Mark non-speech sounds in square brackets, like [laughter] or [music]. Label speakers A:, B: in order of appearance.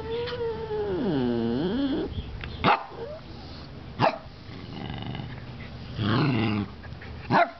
A: Mm-hmm.
B: [laughs] [laughs] [laughs]